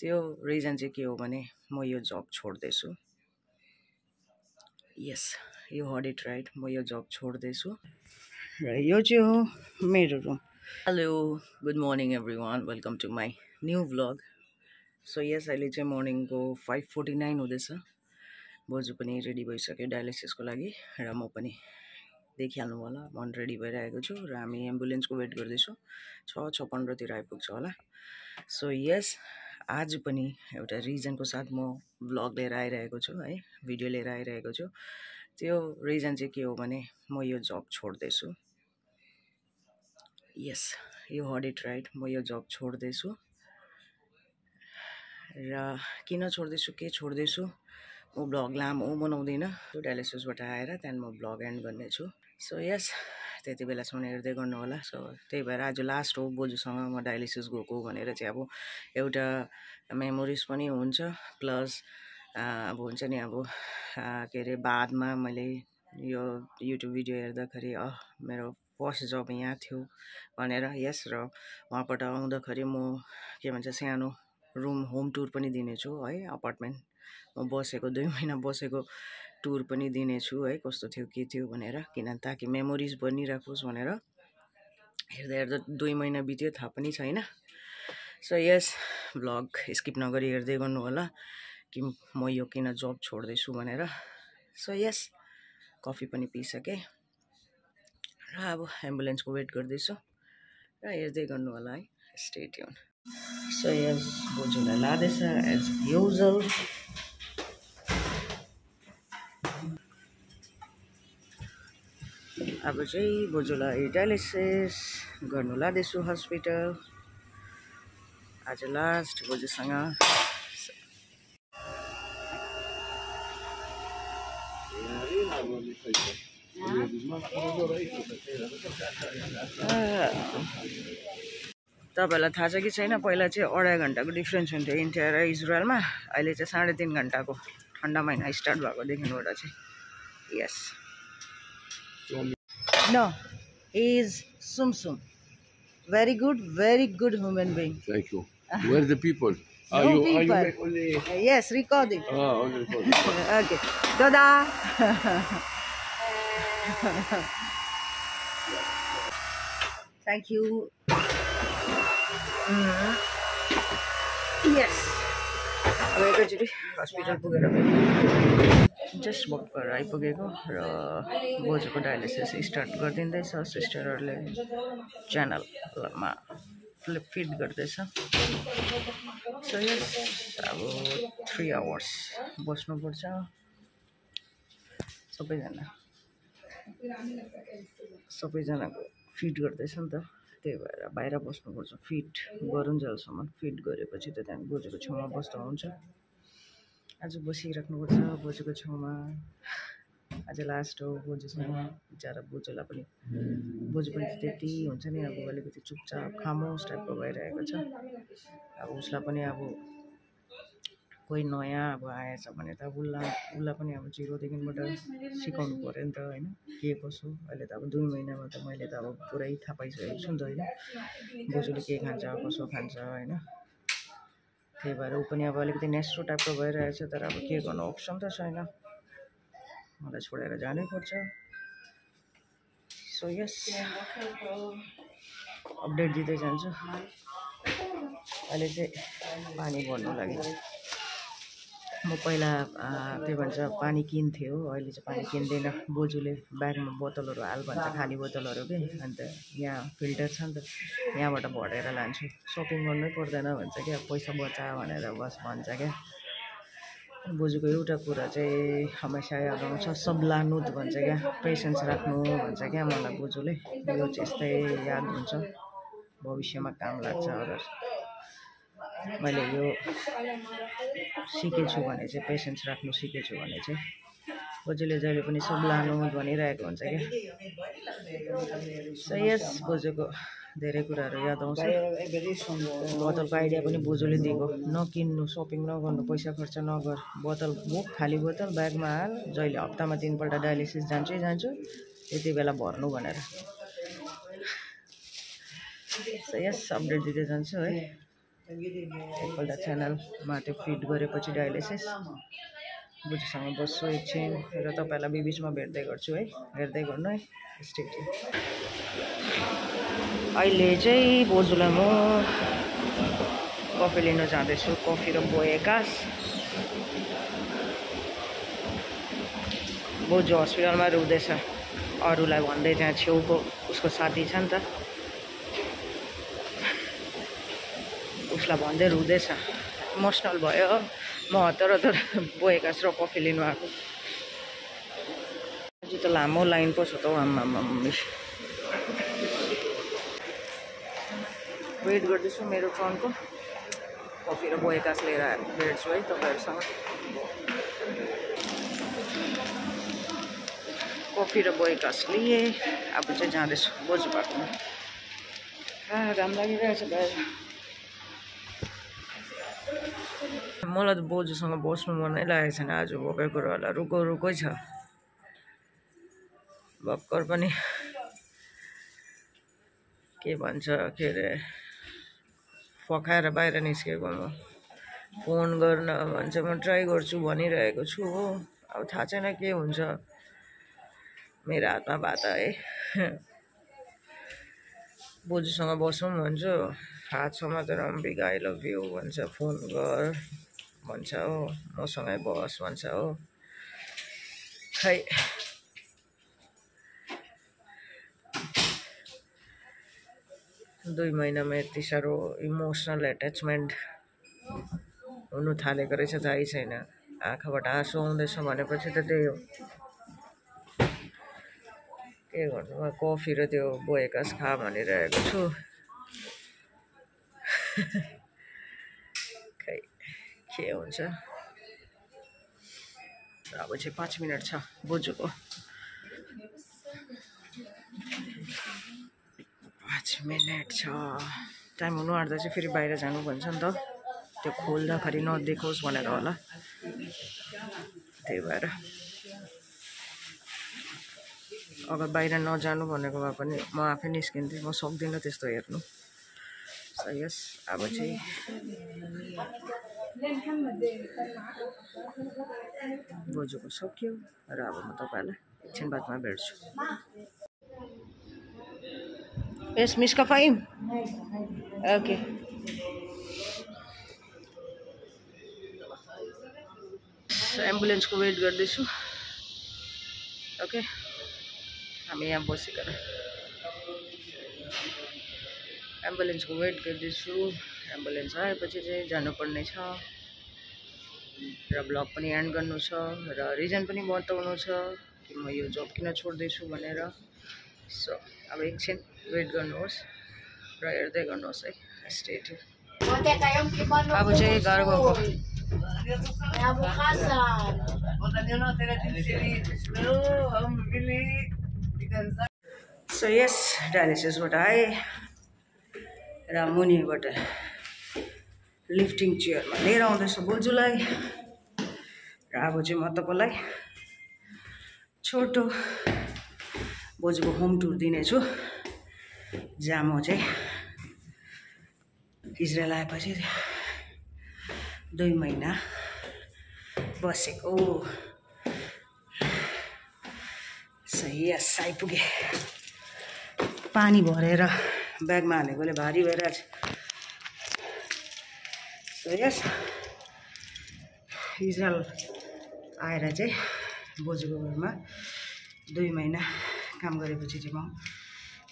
त्यो रिजन चाहिँ के हो भने म यो जब छोड्दैछु। यस यो हर्ड इट राइट म यो जब छोड्दैछु। र यो चाहिँ हो मेरो room hello good morning everyone welcome to my new vlog so yes अहिले चाहिँ मर्निङको फाइभ फोर्टी नाइन हुँदैछ। बोजू पनि रेडी भइसक्यो डायलिसिसको लागि र म पनि देखिहाल्नु होला म रेडी भइरहेको छु र हामी एम्बुलेन्सको वेट गर्दैछौँ। छ छ पन्ध्रतिर आइपुग्छ होला। सो यस आज पनि एउटा रिजनको साथ म भ्लग लिएर आइरहेको छु है भिडियो लिएर आइरहेको छु। त्यो रिजन चाहिँ के हो भने म यो जब छोड्दैछु। यस यो हर्ड इट राइट म यो जब छोड्दैछु। र किन छोड्दैछु के छोड्दैछु? म भ्लग लामो बनाउँदिनँ डायलिसिसबाट आएर त्यहाँदेखि म भ्लग एन्ड गर्नेछु। सो यस त्यति बेलासम्म हेर्दै गर्नु होला। सो त्यही भएर आज लास्ट हो बोजूसँग म डायलिसिस गएको भनेर चाहिँ अब एउटा मेमोरिज पनि हुन्छ। प्लस अब हुन्छ नि अब के अरे बादमा मैले यो युट्युब भिडियो हेर्दाखेरि अह मेरो फर्स्ट जब यहाँ थियो भनेर यस र उहाँबाट आउँदाखेरि म के भन्छ सानो रुम होम टुर पनि दिनेछु है अपार्टमेन्ट म बसेको दुई महिना बसेको टुर पनि दिनेछु है कस्तो थियो के थियो भनेर। किन ताकि मेमोरिज बनिराखोस् भनेर हेर्दा हेर्दा दुई महिना बित्यो थाहा पनि छैन। सो यस भ्लग स्किप नगरी हेर्दै गर्नु होला कि म यो किन जब छोड्दैछु भनेर। सो यस कफी पनि पिइसकेँ। र अब एम्बुलेन्सको वेट गर्दैछु र हेर्दै गर्नु होला है स्टेट्युन सो यस बोजूलाई लाँदैछ एज युजल अब चाहिँ बोजूलाई डायलिसिस गर्नु लाँदैछु हस्पिटल आज लास्ट बोजूसँग। तपाईँहरूलाई थाहा छ कि छैन पहिला चाहिँ अढाई घन्टाको डिफ्रेन्स हुन्थ्यो इन्डिया र इजरायलमा अहिले चाहिँ साढे तिन घन्टाको ठन्डा महिना स्टार्ट भएकोदेखिबाट चाहिँ। यस No, he is Sum Sum. Very good, very good human being. Thank you. Where are the people? Are No you, are you people. only... Uh, yes, recording. Ah, only for... okay. Dada. Thank you. Mm. Yes. अब एकैचोटि hospital पुगेर just भर्खर आइपुगेको र बोजूको dialysis start गरिदिँदैछ सिस्टरहरूले च्यानलमा flip feed गर्दैछ। सो यस अब थ्री आवर्स बस्नुपर्छ। सबैजना सबैजनाको फिट गर्दैछ नि त। त्यही भएर बाहिर बस्नुपर्छ फिट गरुन्जेलसम्म फिट गरेपछि त त्यहाँदेखि बोजूको छेउमा बस्दा हुन्छ। आज बसिराख्नुपर्छ बोजूको छेउमा। आज लास्ट हो बोजूसँग। बिचरा बोजूलाई पनि बोजू पनि त्यति हुन्छ नि अब अलिकति चुपचाप खामोस टाइपको भइरहेको छ। अब उसलाई पनि अब कोही नयाँ अब आएछ भने त उसलाई उसलाई पनि अब जिरोदेखिबाट सिकाउनु पऱ्यो नि त होइन। के कसो? अहिले त अब दुई महिनामा त मैले त अब पुरै थाहा पाइसकेको छु नि त होइन। बोजूले के खान्छ कसो खान्छ होइन। त्यही भएर ऊ पनि अब अलिकति नेस्रो टाइपको भइरहेछ तर अब के गर्नु? अप्सन त छैन। मलाई छोडेर जानै पर्छ। सो यस अपडेट दिँदै जान्छु। अहिले चाहिँ पानी भर्नु लागि। म पहिला के भन्छ पानी किन्थेँ हो अहिले चाहिँ पानी किन्दैन। बोजूले ब्यागमा बोतलहरू हाल भन्छ खाली बोतलहरू के? अन्त यहाँ फिल्टर छ नि त यहाँबाट भरेर लान्छु। सपिङ गर्नै पर्दैन भन्छ क्या पैसा बचा भनेर बस भन्छ क्या। बोजूको एउटा कुरा चाहिँ हमेसा याद आउँछ सबलानुत भन्छ क्या पेसेन्स राख्नु भन्छ क्या मलाई बोजूले। यो चाहिँ यस्तै याद हुन्छ। भविष्यमा काम लाग्छ अगर। मैले यो सिकेछु भने चाहिँ पेसेन्स राख्नु सिकेछु भने चाहिँ। बोजूले जहिले पनि सबलानु भनिरहेको हुन्छ क्या। सो यस बोजूको धेरै कुराहरू याद आउँछ। बोतलको आइडिया पनि बोजूले दिएको। नकिन्नु सपिङ नगर्नु पैसा खर्च नगर। बोतल बोक खाली बोतल ब्यागमा हाल। जहिले हप्तामा तिनपल्ट डायलिसिस जान्छै जान्छु। त्यति बेला भर्नु भनेर। यस अपडेट दिँदै जान्छु है। एकपल्ट च्यानलमा त्यो फिड गरेपछि डायलिसिस बुझीसँग बस्छु एकछिन र तपाईँहरूलाई बिबिचमा भेट्दै गर्छु है हेर्दै गर्नु है स्टेट अहिले चाहिँ बोजूलाई म कफी लिन जाँदैछु कफी र बोएकास बोजू हस्पिटलमा रुँदैछ अरूलाई भन्दै त्यहाँ छेउको उसको साथी छ नि त उसलाई भन्दै रुँदैछ। इमोसनल भयो। म हतार हतार बोएकास र कफी लिनु आएको त लामो लाइन पो छ त आम्मा वेट गर्दैछु मेरो टर्नको कफी र बोएकास लिएर भेट्छु है तपाईँहरूसँग। कफी र बोएकास लिएँ। अब चाहिँ जाँदैछु। बोजू बाटोमा। घाम लागिरहेछ बाहिर मलाई त बोजूसँग बस्नु मनै लागेको छैन आज भएकै कुराहरूलाई रुको रुकै छ। भर्खर पनि के भन्छ के अरे फकाएर बाहिर निस्केको म। फोन गर्न भन्छ म ट्राई गर्छु भनिरहेको छु हो। अब थाहा छैन के हुन्छ। मेरो हातमा बात है बोजूसँग बसौँ भन्छु। हात समातेर अम्बिका आई लभ यु भन्छ। फोन गर। भन्छ हो मसँगै बस भन्छ हो। खै दुई महिनामा यति साह्रो इमोसनल एट्याचमेन्ट हुनु थालेको रहेछ थाहै छैन। आँखाबाट आँसु आउँदैछ भनेपछि त त्यही हो। के गर्नु कफी र त्यो बोएकास खा भनिरहेको छु। के हुन्छ अब चाहिँ पाँच मिनट छ बोजूको पाँच मिनट छ टाइम हुनु आँट्दा चाहिँ फेरि बाहिर जानु भन्छ नि त त्यो खोल्दाखेरि नदेखोस् भनेर होला त्यही भएर अगर बाहिर नजानु भनेको भए पनि म आफै निस्किन्थेँ म सक्दिनँ त्यस्तो हेर्नु सो यस अब चाहिँ बोजूको सक्यो र अब म तपाईँहरूलाई एकछिन बादमा भेट्छु। यस मिस्का फाइम ओके। एम्बुलेन्सको वेट गर्दैछु। ओके। हामी यहाँ बसेर एम्बुलेन्सको वेट गर्दैछु। एम्बुलेन्स आएपछि चाहिँ जानुपर्ने छ। र ब्लग पनि एन्ड गर्नु छ र रिजन पनि बताउनु छ कि म यो जब किन छोड्दैछु भनेर। सो अब एकछिन वेट गर्नुहोस् र हेर्दै गर्नुहोस् है स्टेट अब चाहिँ गाह्रो गएको। सो यस डायलिसिसबाट आएँ र मुनिबाट लिफ्टिङ चेयरमा लिएर आउँदैछु बोजूलाई। र अब चाहिँ म तपाईँलाई छोटो बोजूको होम टुर दिनेछु। जहाँ म चाहिँ इजरायल आएपछि दुई महिना बसेको। सही यस आइपुगेँ पानी भरेर ब्यागमा हालेकोले भारी भइरहेछ। यस इजरायल आएर चाहिँ बोजूको घरमा दुई महिना काम गरेपछि चाहिँ म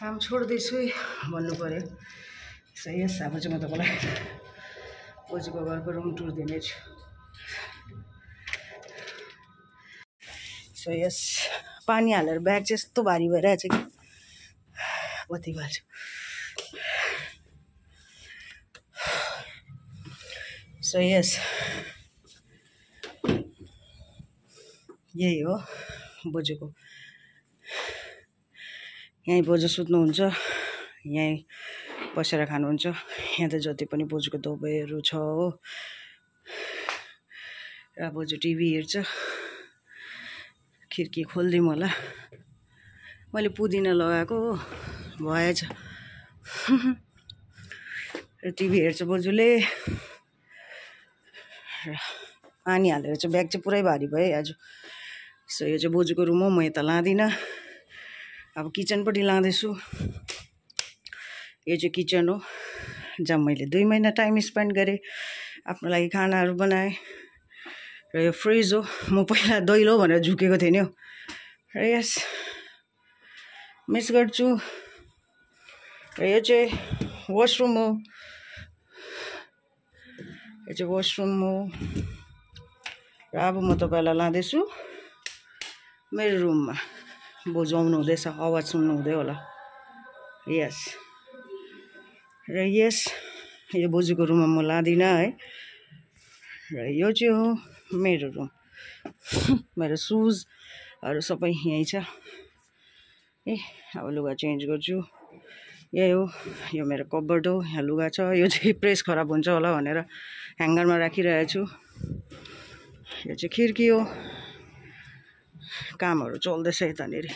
काम छोड्दैछु भन्नु पऱ्यो सो यस अब चाहिँ म तपाईँलाई बोजूको घरको रुम टुर दिनेछु। सो यस पानी हालेर ब्याग चाहिँ यस्तो भारी भइरहेछ कि। बत्ती बाल्छु। सो यस यही हो बोजूको। यहीँ बोजू सुत्नुहुन्छ यहीँ बसेर खानुहुन्छ। यहाँ त जति पनि बोजूको दबाईहरू छ हो। र बोजू टिभी हेर्छ। खिड्की खोलिदिउँ होला। मैले पुदिना लगाएको हो भएछ। र टिभी हेर्छ बोजूले। र पानी हालेर चाहिँ ब्याग चाहिँ पुरै भारी भयो आज। सो यो चाहिँ बोजूको रुम हो म यता लाँदिनँ। अब किचनपट्टि लाँदैछु। यो चाहिँ किचन हो जहाँ मैले दुई महिना टाइम स्पेन्ड गरेँ। आफ्नो लागि खानाहरू बनाएँ। र यो फ्रिज हो म पहिला दैलो भनेर झुकेको थिएँ नि हौ। र यस मिस गर्छु। र यो चाहिँ वासरुम हो। यो चाहिँ वासरुम हो। र अब म तपाईँलाई लाँदैछु। मेरो रुममा बोजू आउनु हुँदैछ आवाज सुन्नु हुँदै होला। यस र यस यो बोजूको रुममा म लाँदिनँ है। र यो चाहिँ हो मेरो रुम मेरो सुजहरू सबै यहीँ छ। ए अब लुगा चेन्ज गर्छु। यही हो। यो मेरो कबर्ड हो यहाँ लुगा छ यो चाहिँ प्रेस खराब हुन्छ होला भनेर ह्याङ्गरमा राखिरहेको छु। यो चाहिँ खिड्की हो। कामहरू चल्दैछ यतानिर।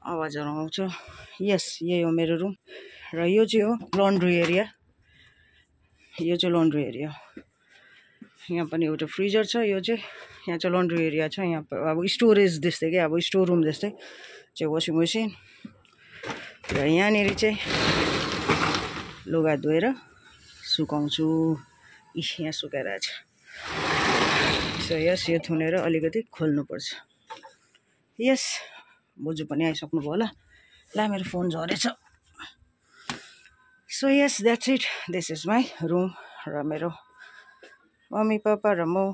आवाजहरू आउँछ। यस यही हो मेरो रुम र यो चाहिँ हो लन्ड्री एरिया यो चाहिँ लन्ड्री एरिया यहाँ पनि एउटा फ्रिजर छ यो चाहिँ। यहाँ चाहिँ लन्ड्री एरिया छ यहाँ अब स्टोरेज जस्तै क्या अब स्टोर रुम जस्तै। चाहिँ वासिङ मेसिन र यहाँनिर चाहिँ लुगा धोएर सुकाउँछु। इस यहाँ सुकाइरहेछ सो यस यो थुनेर अलिकति खोल्नुपर्छ। यस बोजू पनि आइसक्नु भयो होला। ला मेरो phone झरेछ। So yes that's it this is my room र मेरो मम्मी पापा र म।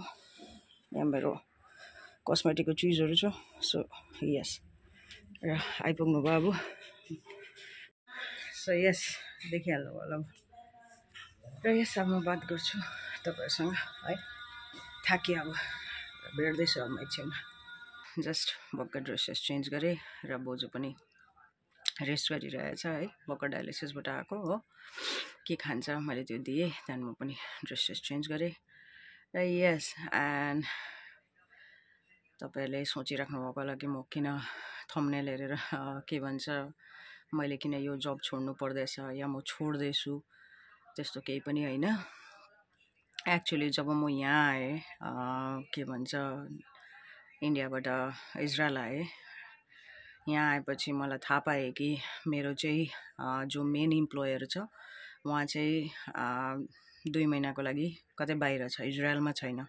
यहाँ मेरो कस्मेटिकको चिजहरू छ। So yes. र आइपुग्नु भयो अब सो यस देखिहाल्नु होला। र यस अब म बात गर्छु तपाईँहरूसँग है। थाकेँ अब भेट्दैछु अब म एकछिनमा। जस्ट भर्खर ड्रेसेस चेन्ज गरेँ र बोजू पनि रेस्ट गरिरहेछ है। भर्खर डायलिसिसबाट आएको हो। के खान्छ मैले त्यो दिएँ त्यहाँदेखि म पनि ड्रेसेस चेन्ज गरेँ। र यस एन्ड तपाईँहरूले सोचिराख्नु भएको होला कि म किन थम्नेल हेरेर के भन्छ मैले किन यो जब छोड्नु पर्दैछ या म छोड्दैछु? त्यस्तो केही पनि होइन। एक्चुली जब म यहाँ आएँ के भन्छ इन्डियाबाट इजरायल आएँ यहाँ आएपछि मलाई थाहा पाएँ कि मेरो चाहिँ जो मेन इम्प्लोयर छ उहाँ चाहिँ दुई महिनाको लागि कतै बाहिर छ इजरायलमा छैन।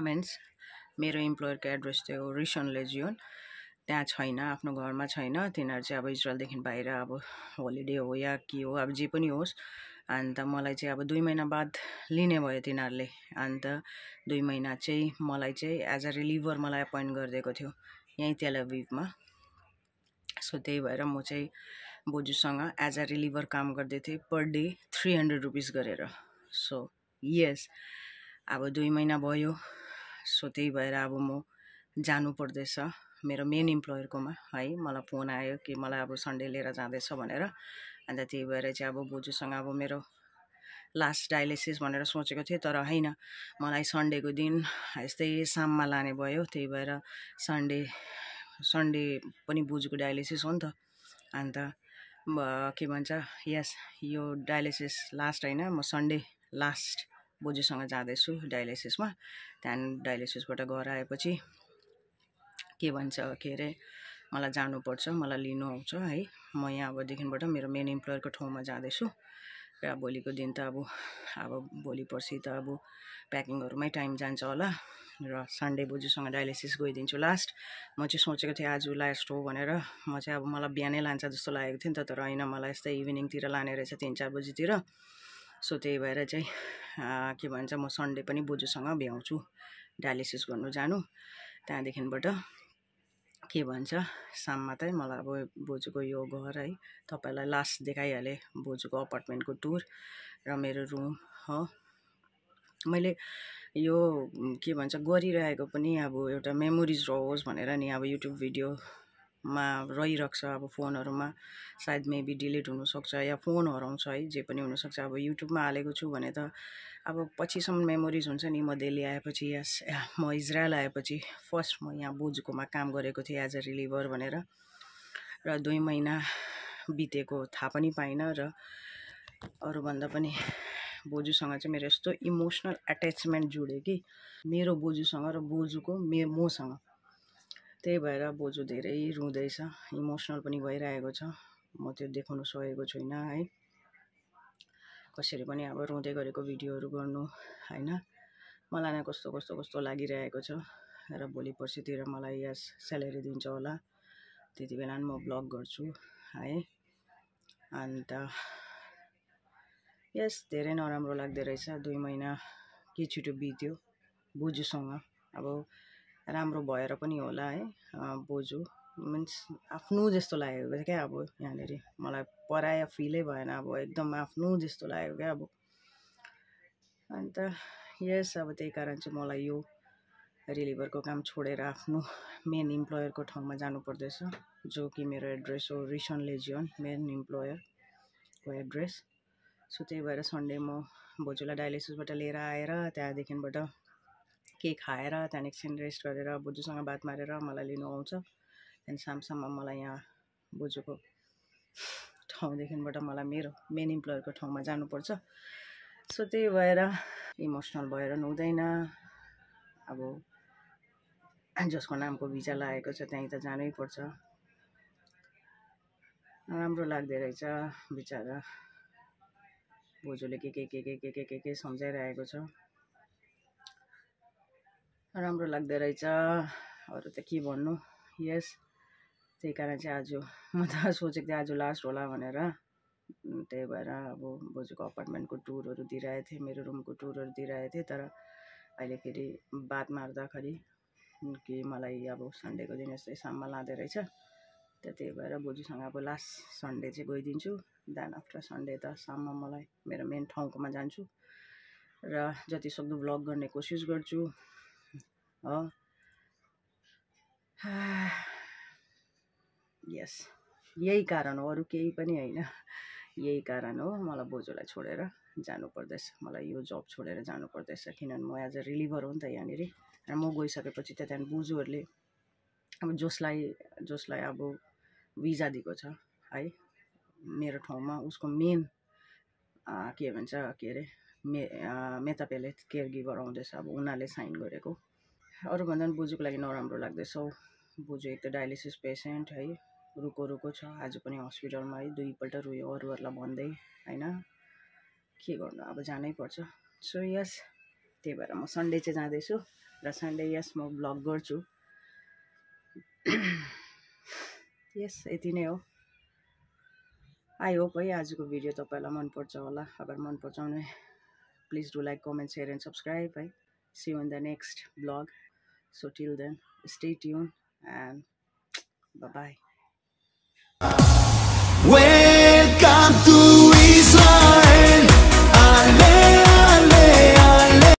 मिन्स मेरो इम्प्लोयरको एड्रेस थियो रिसन लेजियोन त्यहाँ छैन आफ्नो घरमा छैन तिनीहरू चाहिँ अब इजरायलदेखि बाहिर अब होलिडे हो या के हो अब जे पनि होस्। अन्त मलाई चाहिँ अब दुई महिना बाद लिने भयो तिनीहरूले। अन्त दुई महिना चाहिँ मलाई चाहिँ एज अ रिलिभर मलाई एपोइन्ट गरिदिएको थियो यहीँ तेलभिभमा सो त्यही भएर म चाहिँ बोजूसँग एज अ रिलिभर काम गर्दै थिएँ पर डे थ्री हन्ड्रेड रुपिस गरेर। सो यस अब दुई महिना भयो। सो त्यही भएर अब म जानु पर्दैछ। मेरो मेन इम्प्लोयरकोमा है मलाई फोन आयो कि मलाई अब सन्डे लिएर जाँदैछ भनेर। अन्त त्यही भएर चाहिँ अब बोजूसँग अब मेरो लास्ट डायलिसिस भनेर सोचेको थिएँ तर होइन। मलाई सन्डेको दिन यस्तै साममा लाने भयो। त्यही भएर सन्डे सन्डे पनि बोजूको डायलिसिस हो नि त। अन्त के भन्छ यस यो डायलिसिस लास्ट होइन म सन्डे लास्ट बोजूसँग जाँदैछु डायलिसिसमा त्यहाँदेखि डायलिसिसबाट घर आएपछि के भन्छ के अरे मलाई जानुपर्छ मलाई लिनु आउँछ है। म यहाँ अबदेखिबाट मेरो मेन इम्प्लोयरको ठाउँमा जाँदैछु। र भोलिको दिन त अब अब भोलि पर्सि त अब प्याकिङहरूमै टाइम जान्छ होला। र सन्डे बोजूसँग डायलिसिस गइदिन्छु लास्ट म चाहिँ सोचेको थिएँ आज लास्ट हो भनेर। म चाहिँ अब मलाई बिहानै लान्छ जस्तो लागेको थियो नि त तर होइन मलाई यस्तै इभिनिङतिर लाने रहेछ तिन चार बजीतिर। सो त्यही भएर चाहिँ के भन्छ म सन्डे पनि बोजूसँग भ्याउँछु डायलिसिस गर्नु जानु। त्यहाँदेखिबाट के भन्छ साममा चाहिँ मलाई अब बोजूको यो घर है तपाईँलाई लास्ट देखाइहालेँ बोजूको अपार्टमेन्टको टुर र मेरो रुम हो। मैले यो के भन्छ गरिरहेको पनि अब एउटा मेमोरिज रहोस् भनेर नि अब युट्युब भिडियोमा रहिरहेको छ अब फोनहरूमा सायद मेबी डिलिट हुनसक्छ या फोन हराउँछ है जे पनि हुनसक्छ। अब युट्युबमा हालेको छु भने त अब पछिसम्म मेमोरिज हुन्छ नि म दिल्ली आएपछि यस म इजरायल आएपछि फर्स्ट म यहाँ बोजूकोमा काम गरेको थिएँ एज अ रिलिभर भनेर। र दुई महिना बितेको थाहा पनि पाइनँ र अरूभन्दा पनि बोजूसँग चाहिँ मेरो यस्तो इमोसनल एट्याचमेन्ट जुड्यो कि मेरो बोजूसँग र बोजूको मे मसँग। त्यही भएर बोजू धेरै रुँदैछ इमोसनल पनि भइरहेको छ। म त्यो देखाउनु सकेको छुइनँ है। कसरी पनि अब रुँदै गरेको भिडियोहरू गर्नु होइन? मलाई नै कस्तो कस्तो कस्तो लागिरहेको छ? र भोलि पर्सितिर मलाई यस स्यालेरी दिन्छ होला। त्यति बेला म ब्लग गर्छु है? अन्त यस धेरै नराम्रो लाग्दो रहेछ। दुई महिना के छिटो बित्यो बोजूसँग। अब राम्रो भएर पनि होला है? बोजू। मिन्स आफ्नो जस्तो लागेको क्या अब यहाँनिर। मलाई पराया फिलै भएन अब एकदम आफ्नो जस्तो लाग्यो क्या अब। अन्त यस अब त्यही कारण चाहिँ मलाई यो रिलिभरको काम छोडेर आफ्नो मेन इम्प्लोयरको ठाउँमा जानु पर्दैछ जो कि मेरो एड्रेस हो रिसन लेजियन मेन इम्प्लोयरको एड्रेस सो त्यही भएर सन्डे म बोजूलाई डायलिसिसबाट लिएर आएर त्यहाँदेखिबाट के खाएर त्यहाँदेखि रेस्ट गरेर बोजूसँग बात मारेर मलाई लिनु आउँछ। त्यहाँदेखि सामसाममा मलाई यहाँ बोजूको ठाउँदेखिबाट मलाई मेरो मेन इम्प्लोयरको ठाउँमा जानुपर्छ। सो त्यही भएर इमोसनल भएर हुँदैन। अब जसको नामको भिजा लागेको छ त्यहीँ त जानै पर्छ राम्रो लाग्दो रहेछ बिचरा। बोजूले के के के के के के के के सम्झाइरहेको छ। राम्रो लाग्दो रहेछ। अरू त के भन्नु? यस त्यही कारण चाहिँ आज म त सोचेको थिएँ आज लास्ट होला भनेर। त्यही भएर अब बोजूको अपार्टमेन्टको टुरहरू दिइरहेको थिएँ मेरो रुमको टुरहरू दिइरहेको थिएँ तर अहिले फेरि बात मार्दाखेरि कि मलाई अब सन्डेको दिन यस्तै साममा लाँदो रहेछ। त्यही भएर बोजूसँग अब लास्ट सन्डे चाहिँ गइदिन्छु। देन आफ्टर सन्डे त साममा मलाई मेरो मेन ठाउँकोमा जान्छु र जतिसक्दो भ्लग गर्ने कोसिस गर्छु। हो। यस। यही कारण हो अरू केही पनि होइन। यही कारण हो मलाई बोजूलाई छोडेर जानु पर्दैछ मलाई यो जब छोडेर जानु पर्दैछ किनभने म एज अ रिलिभर हो नि त यहाँनिर। र म गइसकेपछि त त्यहाँदेखि बोजूहरूले अब जसलाई जसलाई अब भिजा दिएको छ है मेरो ठाउँमा उसको मेन के भन्छ के अरे मे मेतापेले केयर गिभर आउँदैछ अब उनीहरूले साइन गरेको। अरूभन्दा पनि बोजूको लागि नराम्रो लाग्दैछ हौ। बोजू एक त डायलिसिस पेसेन्ट है। रुको रुको छ। आज पनि हस्पिटलमा है दुईपल्ट रोयो अरूहरूलाई भन्दै होइन? के गर्नु? अब जानै पर्छ। सो यस त्यही भएर म सन्डे चाहिँ जाँदैछु र सन्डे यस म ब्लग गर्छु। यस यति नै हो। आई होप है आजको भिडियो तपाईँलाई मनपर्छ होला। अगर मनपर्छ भने please do like comment share and subscribe है। See in the next blog so till then stay tune and bye pecado.